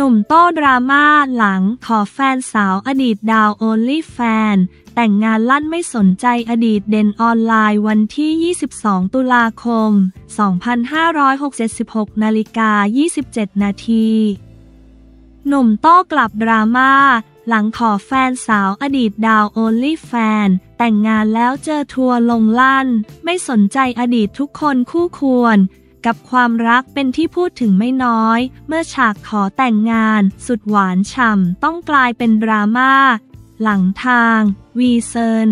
หนุ่มโต้ดราม่าหลังขอแฟนสาวอดีตดาว OnlyFans แต่งงานลั่นไม่สนใจอดีตเด่นออนไลน์วันที่ 22 ตุลาคม 2566 นาฬิกา 27 นาที หนุ่มโต้กลับดราม่าหลังขอแฟนสาวอดีตดาว OnlyFans แต่งงานแล้วเจอทัวร์ลงลั่น ไม่สนใจอดีตทุกคนคู่ควร กับความรักเป็นที่พูดถึงไม่น้อย เมื่อฉากขอแต่งงาน สุดหวานฉ่ำต้องกลายเป็นดราม่า หลังทาง วีเซิน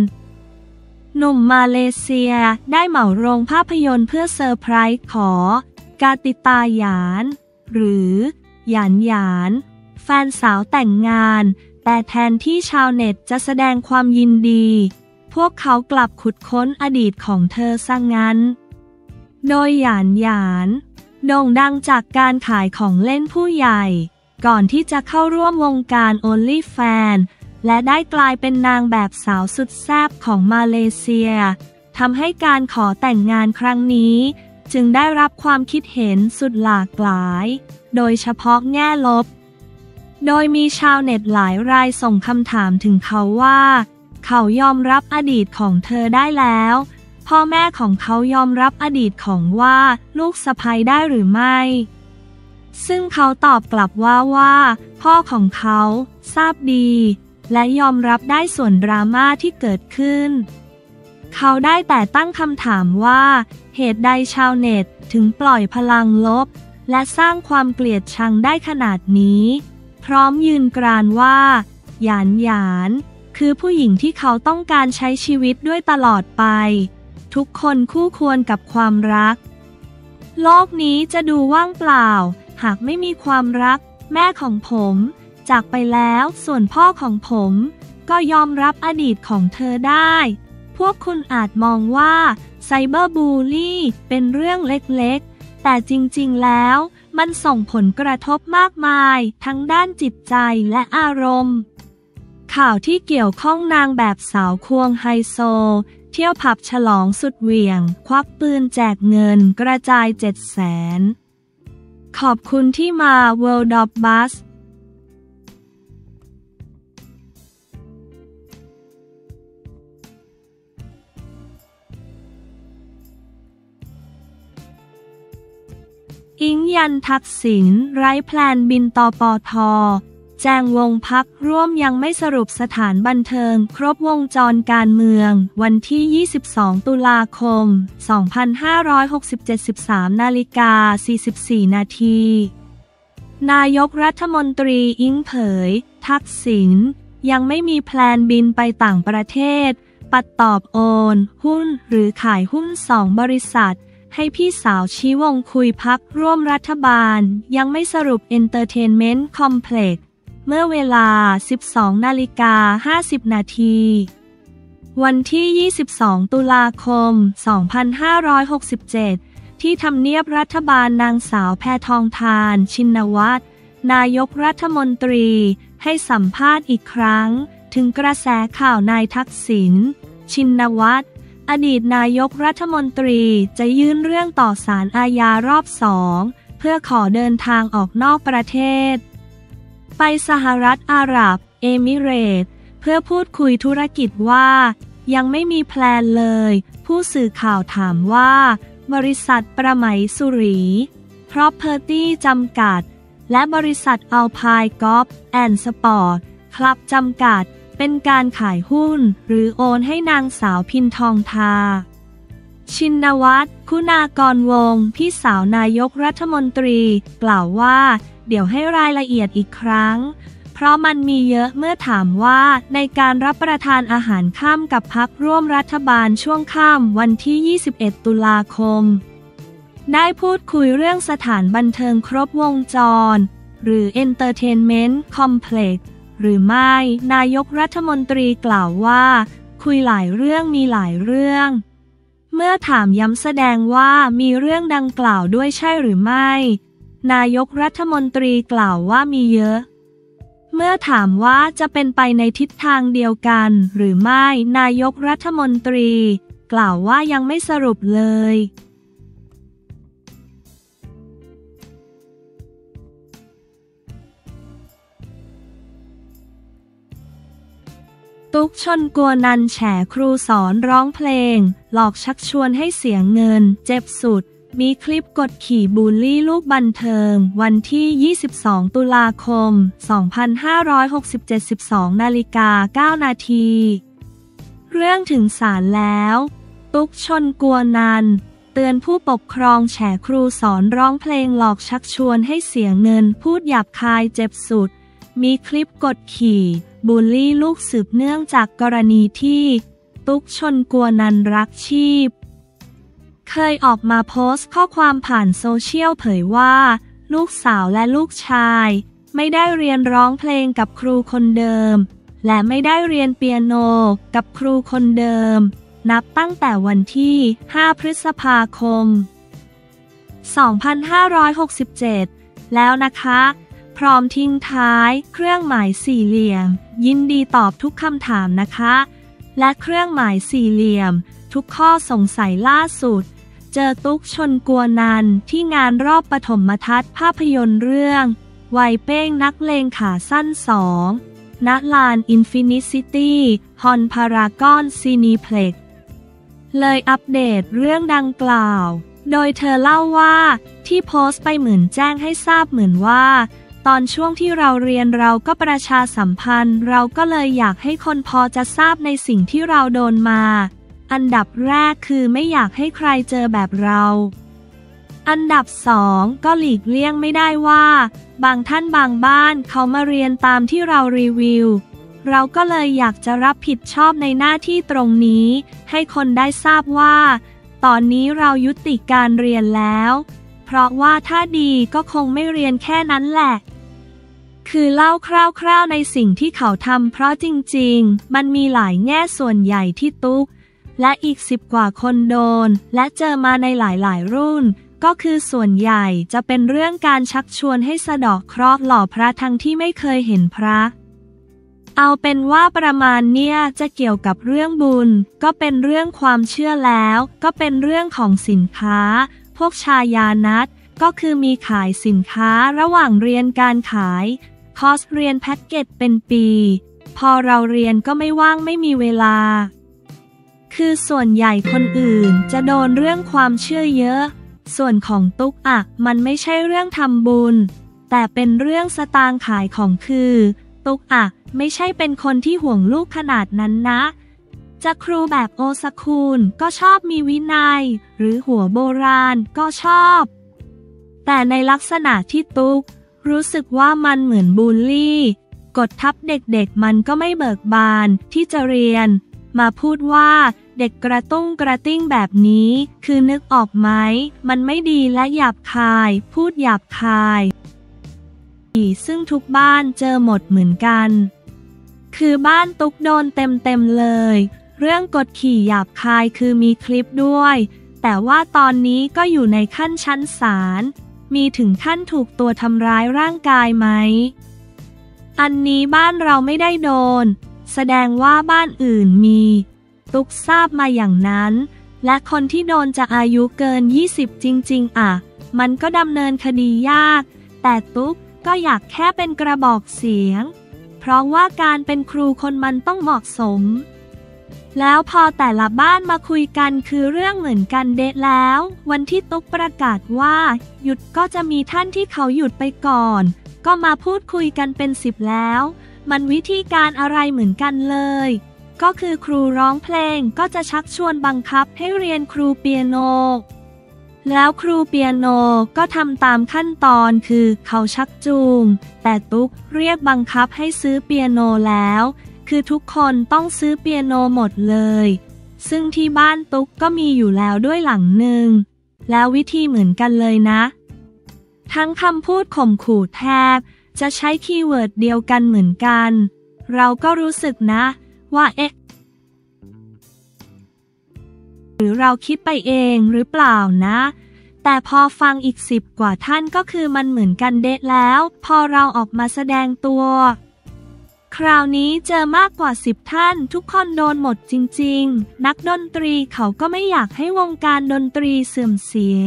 หนุ่มมาเลเซียได้เหมาโรงภาพยนตร์เพื่อเซอร์ไพรส์ขอ กาติตาหยาน หรือ หยานหยาน แฟนสาวแต่งงาน แต่แทนที่ชาวเน็ตจะแสดงความยินดี พวกเขากลับขุดค้นอดีตของเธอซะงงั้น โดยหยานหยานโด่งดังจากการขายของเล่นผู้ใหญ่ ก่อนที่จะเข้าร่วมวงการ Only Fan และได้กลายเป็นนางแบบสาวสุดแซ่บของมาเลเซียทำให้การขอแต่งงานครั้งนี้ จึงได้รับความคิดเห็นสุดหลากหลาย โดยเฉพาะแง่ลบ โดยมีชาวเน็ตหลายรายส่งคำถามถึงเขาว่า เขายอมรับอดีตของเธอได้แล้ว พ่อแม่ของเขายอมรับอดีตของว่าลูกสะใภ้ได้หรือไม่ ซึ่งเขาตอบกลับว่าว่า พ่อของเขาทราบดี และยอมรับได้ส่วนดราม่าที่เกิดขึ้น เขาได้แต่ตั้งคำถามว่า เหตุใดชาวเน็ตถึงปล่อยพลังลบ และสร้างความเกลียดชังได้ขนาดนี้ พร้อมยืนกรานว่าหยานหยาน คือผู้หญิงที่เขาต้องการใช้ชีวิตด้วยตลอดไป ทุกคนคู่ควรกับความรัก โลกนี้จะดูว่างเปล่า หากไม่มีความรัก แม่ของผม จากไปแล้วส่วนพ่อของผม ก็ยอมรับอดีตของเธอได้ พวกคุณอาจมองว่าไซเบอร์บูลลี่เป็นเรื่องเล็กๆ แต่จริงๆแล้วมันส่งผลกระทบมากมาย ทั้งด้านจิตใจและอารมณ์ ข่าวที่เกี่ยวข้องนางแบบสาวควงไฮโซ เที่ยวผับฉลองสุดเหวี่ยง ควักปืนแจกเงินกระจายเจ็ดแสน ขอบคุณที่มา World of Bus อิงยันทักษิณไร้แพลนบินต่อปอท จ้งวงพักร่วมยังไม่สรุปสถานบันเทิง ครบวงจรการเมือง วันที่ 22 ตุลาคม 2567 13นาฬิกา 44 นาที นายกรัฐมนตรีอิงเผย ทักษิณยังไม่มีแพลนบินไปต่างประเทศ ปัดตอบโอน หุ้นหรือขายหุ้นสองบริษัทให้พี่สาวชี้วงคุยพักร่วมรัฐบาล ยังไม่สรุปเอน เมื่อเวลา 12 นาฬิกา 50 นาที วันที่ 22 ตุลาคม 2567 ที่ทำเนียบรัฐบาลนางสาวแพทองทาน ชินวัตรนายกรัฐมนตรีให้สัมภาษณ์อีกครั้ง ถึงกระแสข่าวนายทักษิณชินวัตรอดีตนายกรัฐมนตรีจะยื่นเรื่องต่อศาลอาญารอบสอง เพื่อขอเดินทางออกนอกประเทศ ไปสหรัฐอาหรับ เอมิเรต เพื่อพูดคุยธุรกิจว่า ยังไม่มีแพลนเลย ผู้สื่อข่าวถามว่า บริษัทประไหมสุรี Property จำกัด และบริษัทอัลไพน์กอล์ฟแอนด์สปอร์ตคลับจำกัด เป็นการขายหุ้น หรือโอนให้นางสาวพินทองทา ชินวัตรคุณากรวงศ์ พี่สาวนายกรัฐมนตรี กล่าวว่า เดี๋ยวให้รายละเอียดอีกครั้ง เพราะมันมีเยอะเมื่อถามว่าในการรับประทานอาหารค่ำกับพรรคร่วมรัฐบาลช่วงค่ำวันที่ 21 ตุลาคม ได้พูดคุยเรื่องสถานบันเทิงครบวงจร หรือ Entertainment Complex หรือไม่ นายกรัฐมนตรีกล่าวว่า คุยหลายเรื่องมีหลายเรื่อง เมื่อถามย้ำแสดงว่ามีเรื่องดังกล่าวด้วยใช่หรือไม่ นายกรัฐมนตรีกล่าวว่ามีเยอะ เมื่อถามว่าจะเป็นไปในทิศทางเดียวกัน หรือไม่ นายกรัฐมนตรี กล่าวว่ายังไม่สรุปเลย ตุกชนกัวนันแฉครูสอนร้องเพลง หลอกชักชวนให้เสียเงิน เจ็บสุด มีคลิปกดขี่บูลลี่ลูกบันเทิง วันที่ 22 ตุลาคม 2567 12นาฬิกา9นาที เรื่องถึงศาลแล้ว ตุ๊กชนกวนัน เตือนผู้ปกครองแฉครูสอนร้องเพลงหลอกชักชวนให้เสียเงินพูดหยาบคายเจ็บสุด มีคลิปกดขี่ บูลลี่ลูกสืบเนื่องจากกรณีที่ ตุ๊กชนกวนันรักชีพ เคยออกมาโพสต์ข้อความผ่านโซเชียลเผยว่า ลูกสาวและลูกชาย ไม่ได้เรียนร้องเพลงกับครูคนเดิม และไม่ได้เรียนเปียโนกับครูคนเดิม นับตั้งแต่วันที่ 5 พฤษภาคม 2567 แล้วนะคะ พร้อมทิ้งท้าย เครื่องหมายสี่เหลี่ยม ยินดีตอบทุกคำถามนะคะ และเครื่องหมายสี่เหลี่ยม ทุกข้อสงสัยล่าสุด เจอตุ๊กชนกัวนันที่งานรอบปฐมทัศน์ภาพยนตร์เรื่องวัยเป้งนักเลงขาสั้นสองณลานอินฟินิตี้ฮอลล์พารากอนซีนีเพล็กซ์เลยอัปเดตเรื่องดังกล่าว โดยเธอเล่าว่าที่โพสต์ไปเหมือนแจ้งให้ทราบเหมือนว่า ตอนช่วงที่เราเรียนเราก็ประชาสัมพันธ์ เราก็เลยอยากให้คนพอจะทราบในสิ่งที่เราโดนมา อันดับแรกคือไม่อยากให้ใครเจอแบบเรา อันดับสองก็หลีกเลี่ยงไม่ได้ว่า บางท่านบางบ้านเขามาเรียนตามที่เรารีวิว เราก็เลยอยากจะรับผิดชอบในหน้าที่ตรงนี้ ให้คนได้ทราบว่า ตอนนี้เรายุติการเรียนแล้ว เพราะว่าถ้าดีก็คงไม่เรียนแค่นั้นแหละคือเล่าคร่าวๆในสิ่งที่เขาทำเพราะจริงๆ มันมีหลายแง่ส่วนใหญ่ที่ตุ๊ก และอีกสิบกว่าคนโดน และเจอมาในหลายๆ รุ่น ก็คือส่วนใหญ่จะเป็นเรื่องการชักชวนให้สะดอกเคราะห์หล่อพระทั้งที่ไม่เคยเห็นพระ เอาเป็นว่าประมาณเนี่ยจะเกี่ยวกับเรื่องบุญ ก็เป็นเรื่องความเชื่อแล้ว ก็เป็นเรื่องของสินค้า พวกชายานัดก็คือมีขายสินค้าระหว่างเรียนการขาย คอร์สเรียนแพ็กเกจเป็นปี พอเราเรียนก็ไม่ว่างไม่มีเวลา คือส่วนใหญ่คนอื่นจะโดนเรื่องความเชื่อเยอะ ส่วนของตุ๊กอะมันไม่ใช่เรื่องทำบุญ แต่เป็นเรื่องสตางขายของคือ ตุ๊กอะไม่ใช่เป็นคนที่ห่วงลูกขนาดนั้นนะ จะครูแบบโอสคูลก็ชอบมีวินัย หรือหัวโบราณก็ชอบ แต่ในลักษณะที่ตุ๊ก รู้สึกว่ามันเหมือนบูลลี่ กดทับเด็กๆมันก็ไม่เบิกบานที่จะเรียน มาพูดว่า เด็กกระตุ้งกระติ้งแบบนี้ คือนึกออกไหม มันไม่ดีและหยาบคาย พูดหยาบคาย ซึ่งทุกบ้านเจอหมดเหมือนกัน คือบ้านตุกโดนเต็มๆเลย เรื่องกดขี่หยาบคายคือมีคลิปด้วย แต่ว่าตอนนี้ก็อยู่ในขั้นชั้นศาล มีถึงขั้นถูกตัวทำร้ายร่างกายไหม อันนี้บ้านเราไม่ได้โดน แสดงว่าบ้านอื่นมี ตุ๊กทราบมาอย่างนั้น และคนที่โดนจะอายุเกิน 20 จริง ๆ อะ มันก็ดำเนินคดียาก แต่ตุ๊กก็อยากแค่เป็นกระบอกเสียง เพราะว่าการเป็นครูคนมันต้องเหมาะสม แล้วพอแต่ละบ้านมาคุยกันคือเรื่องเหมือนกันเดะแล้ว วันที่ตุ๊กประกาศว่า หยุดก็จะมีท่านที่เขาหยุดไปก่อน ก็มาพูดคุยกันเป็นสิบแล้ว มันวิธีการอะไรเหมือนกันเลย ก็คือครูร้องเพลงก็จะชักชวนบังคับให้เรียนครูเปียโน แล้วครูเปียโนก็ทำตามขั้นตอนคือเขาชักจูง แต่ตุ๊กเรียกบังคับให้ซื้อเปียโนแล้ว คือทุกคนต้องซื้อเปียโนหมดเลย ซึ่งที่บ้านตุ๊กก็มีอยู่แล้วด้วยหลังหนึ่ง แล้ววิธีเหมือนกันเลยนะ ทั้งคำพูดข่มขู่แทบ จะใช้ keyword เดียวกันเหมือนกัน เราก็รู้สึกนะ ว่าเอ๊ะ หรือเราคิดไปเองหรือเปล่านะ แต่พอฟังอีกสิบกว่าท่านก็คือมันเหมือนกันเดะแล้ว พอเราออกมาแสดงตัว คราวนี้เจอมากกว่าสิบท่าน ทุกคนโดนหมดจริง ๆ นักดนตรีเขาก็ไม่อยากให้วงการดนตรีเสื่อมเสีย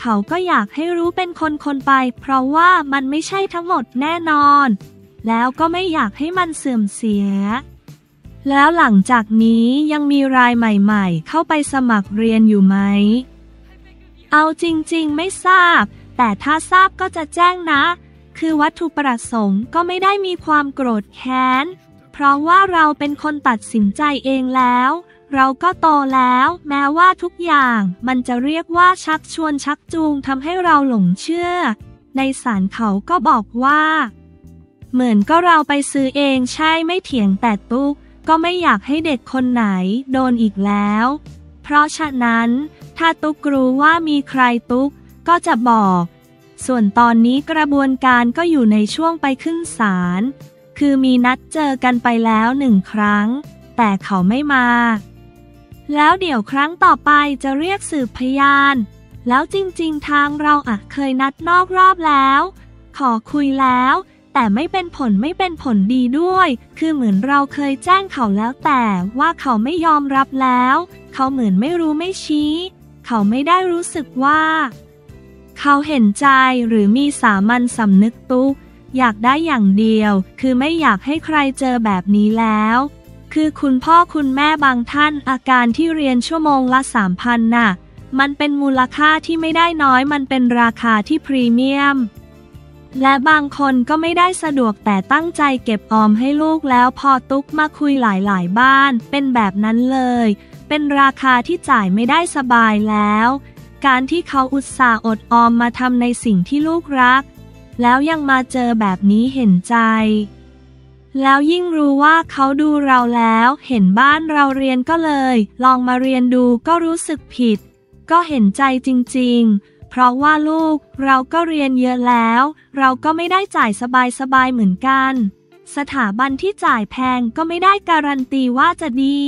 เขาก็อยากให้รู้เป็นคนๆไป เพราะว่ามันไม่ใช่ทั้งหมดแน่นอน แล้วก็ไม่อยากให้มันเสื่อมเสีย แล้วหลังจากนี้ยังมีรายใหม่ๆ เข้าไปสมัครเรียนอยู่ไหม เอาจริงๆ ไม่ทราบ แต่ถ้าทราบก็จะแจ้งนะ คือวัตถุประสงค์ก็ไม่ได้มีความโกรธแค้น เพราะว่าเราเป็นคนตัดสินใจเองแล้ว เราก็โตแล้ว แม้ว่าทุกอย่างมันจะเรียกว่าชักชวนชักจูงทำให้เราหลงเชื่อ ในศาลเขาก็บอกว่า เหมือนก็เราไปซื้อเองใช่ไม่เถียงแต่ตุ๊ก ก็ไม่อยากให้เด็กคนไหนโดนอีกแล้ว เพราะฉะนั้น ถ้าตุ๊กรู้ว่ามีใครตุ๊กก็จะบอก ส่วนตอนนี้กระบวนการก็อยู่ในช่วงไปขึ้นศาล คือมีนัดเจอกันไปแล้วหนึ่งครั้ง แต่เขาไม่มา แล้วเดี๋ยวครั้งต่อไปจะเรียกสืบพยาน แล้วจริงๆ ทางเราอะเคยนัดนอกรอบแล้ว ขอคุยแล้ว แต่ไม่เป็นผลไม่เป็นผลดีด้วย คือเหมือนเราเคยแจ้งเขาแล้วแต่ว่าเขาไม่ยอมรับแล้ว เขาเหมือนไม่รู้ไม่ชี้ เขาไม่ได้รู้สึกว่า เขาเห็นใจหรือมีสามัญสำนึกตุ๊กอยากได้อย่างเดียว คือไม่อยากให้ใครเจอแบบนี้แล้ว คือคุณพ่อคุณแม่บางท่านอาการที่เรียนชั่วโมงละสามพันน่ะ มันเป็นมูลค่าที่ไม่ได้น้อยมันเป็นราคาที่พรีเมียม และบางคนก็ไม่ได้สะดวกแต่ตั้งใจเก็บออมให้ลูกแล้วพอตุ๊กมาคุยหลายๆ บ้าน เป็นแบบนั้นเลย เป็นราคาที่จ่ายไม่ได้สบายแล้ว การที่เขาอุตส่าห์อดออมมาทำในสิ่งที่ลูกรัก แล้วยังมาเจอแบบนี้เห็นใจ แล้วยิ่งรู้ว่าเขาดูเราแล้ว เห็นบ้านเราเรียนก็เลย ลองมาเรียนดูก็รู้สึกผิด ก็เห็นใจจริง ๆ เพราะว่าลูกเราก็เรียนเยอะแล้ว เราก็ไม่ได้จ่ายสบายๆเหมือนกัน สถาบันที่จ่ายแพงก็ไม่ได้การันตีว่าจะดี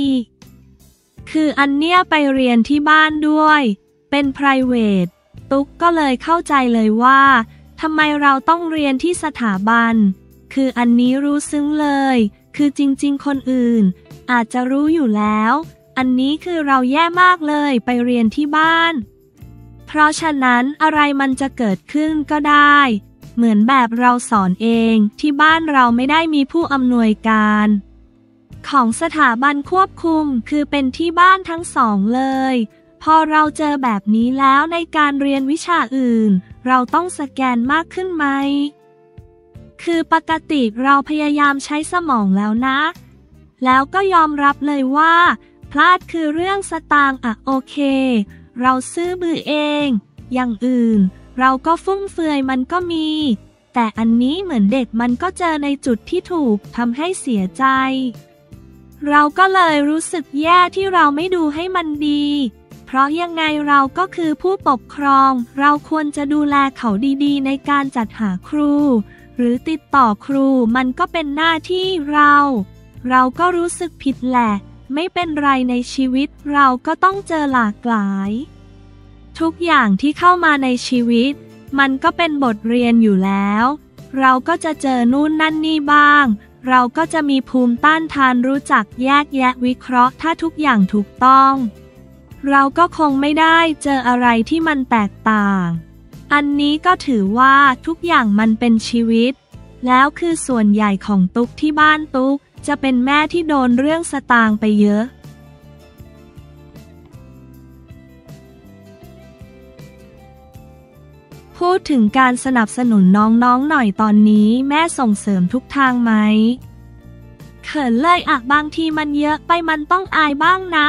คืออันเนี้ยไปเรียนที่บ้านด้วย เป็น p r i v a t ตุ๊กก็เลยเข้าใจเลยว่าทำไมเราต้องเรียนที่สถาบัน คืออันนี้รู้ซึ้งเลย คือจริงๆ คนอื่น อาจจะรู้อยู่แล้ว อันนี้คือเราแย่มากเลยไปเรียนที่บ้าน เพราะฉะนั้นอะไรมันจะเกิดขึ้นก็ได้ เหมือนแบบเราสอนเองที่บ้านเราไม่ได้มีผู้อำนวยการ ของสถาบันควบคุมคือเป็นที่บ้านทั้งสองเลย พอเราเจอแบบนี้แล้วในการเรียนวิชาอื่น เราต้องสแกนมากขึ้นไหม คือปกติเราพยายามใช้สมองแล้วนะ แล้วก็ยอมรับเลยว่า พลาดคือเรื่องสตางค์อะโอเค เราซื้อมือเอง อย่างอื่น เราก็ฟุ่มเฟือยมันก็มี แต่อันนี้เหมือนเด็กมันก็เจอในจุดที่ถูกทำให้เสียใจ เราก็เลยรู้สึกแย่ที่เราไม่ดูให้มันดี เพราะยังไงเราก็คือผู้ปกครอง เราควรจะดูแลเขาดีๆ ในการจัดหาครู หรือติดต่อครูมันก็เป็นหน้าที่เรา เราก็รู้สึกผิดแหละ ไม่เป็นไรในชีวิตเราก็ต้องเจอหลากหลาย ทุกอย่างที่เข้ามาในชีวิต มันก็เป็นบทเรียนอยู่แล้ว เราก็จะเจอนู่นนั่นนี่บ้าง เราก็จะมีภูมิต้านทานรู้จักแยกแยะวิเคราะห์ถ้าทุกอย่างถูกต้อง เราก็คงไม่ได้เจออะไรที่มันแตกต่าง อันนี้ก็ถือว่าทุกอย่างมันเป็นชีวิต แล้วคือส่วนใหญ่ของตุ๊กที่บ้านตุ๊ก จะเป็นแม่ที่โดนเรื่องสตางไปเยอะ พูดถึงการสนับสนุนน้องๆหน่อยตอนนี้แม่ส่งเสริมทุกทางไหม เขินเลยอะบางทีมันเยอะไปมันต้องอายบ้างนะ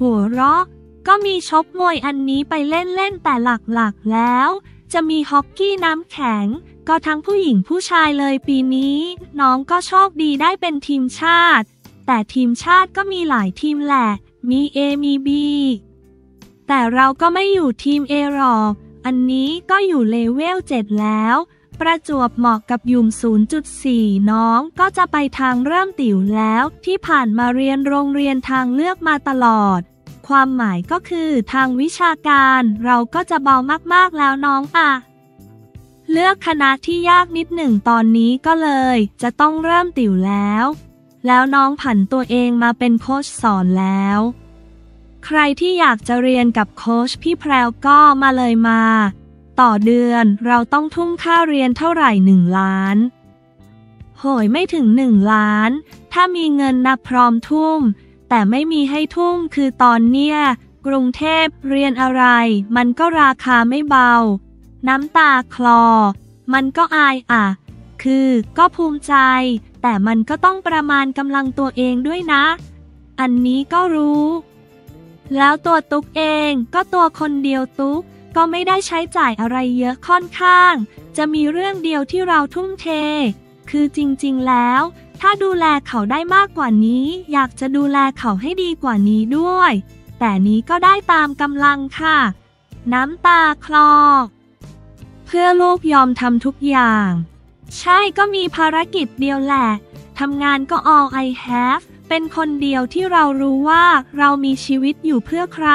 หัวเราะก็มีชกมวยอันนี้ไปเล่นๆแต่หลักๆแล้ว จะมีฮอกกี้น้ำแข็ง ก็ทั้งผู้หญิงผู้ชายเลยปีนี้ น้องก็โชคดีได้เป็นทีมชาติ แต่ทีมชาติก็มีหลายทีมแหละ มี A มี B แต่เราก็ไม่อยู่ทีม A หรอก อันนี้ก็อยู่เลเวล7แล้ว ประจวบเหมาะกับยุม0.4 น้องก็จะไปทางเริ่มติ๋วแล้ว ที่ผ่านมาเรียนโรงเรียนทางเลือกมาตลอด ความหมายก็คือทางวิชาการ เราก็จะเบามากๆแล้วน้องอะ เลือกคณะที่ยากนิดหนึ่งตอนนี้ก็เลย จะต้องเริ่มติ๋วแล้ว แล้วน้องผันตัวเองมาเป็นโค้ชสอนแล้ว ใครที่อยากจะเรียนกับโค้ชพี่แพรวก็มาเลยมา ต่อเดือนเราต้องทุ่มค่าเรียนเท่าไหร่หนึ่งล้าน โหยไม่ถึงหนึ่งล้าน ถ้ามีเงินนับพร้อมทุ่ม แต่ไม่มีให้ทุ่มคือตอนเนี้ยกรุงเทพเรียนอะไร มันก็ราคาไม่เบา น้ำตาคลอ มันก็อายอะ คือก็ภูมิใจ แต่มันก็ต้องประมาณกำลังตัวเองด้วยนะ อันนี้ก็รู้ แล้วตัวตุ๊กเองก็ตัวคนเดียวตุ๊ก ก็ไม่ได้ใช้จ่ายอะไรเยอะค่อนข้าง จะมีเรื่องเดียวที่เราทุ่มเท คือจริงๆแล้ว ถ้าดูแลเขาได้มากกว่านี้ อยากจะดูแลเขาให้ดีกว่านี้ด้วย แต่นี้ก็ได้ตามกำลังค่ะ น้ำตาคลอ พื่อลูกยอมทำทุกอย่าง ใช่ก็มีภารกิจเดียวแหละทำงานก็ all I have เป็นคนเดียวที่เรารู้ว่าเรามีชีวิตอยู่เพื่อใคร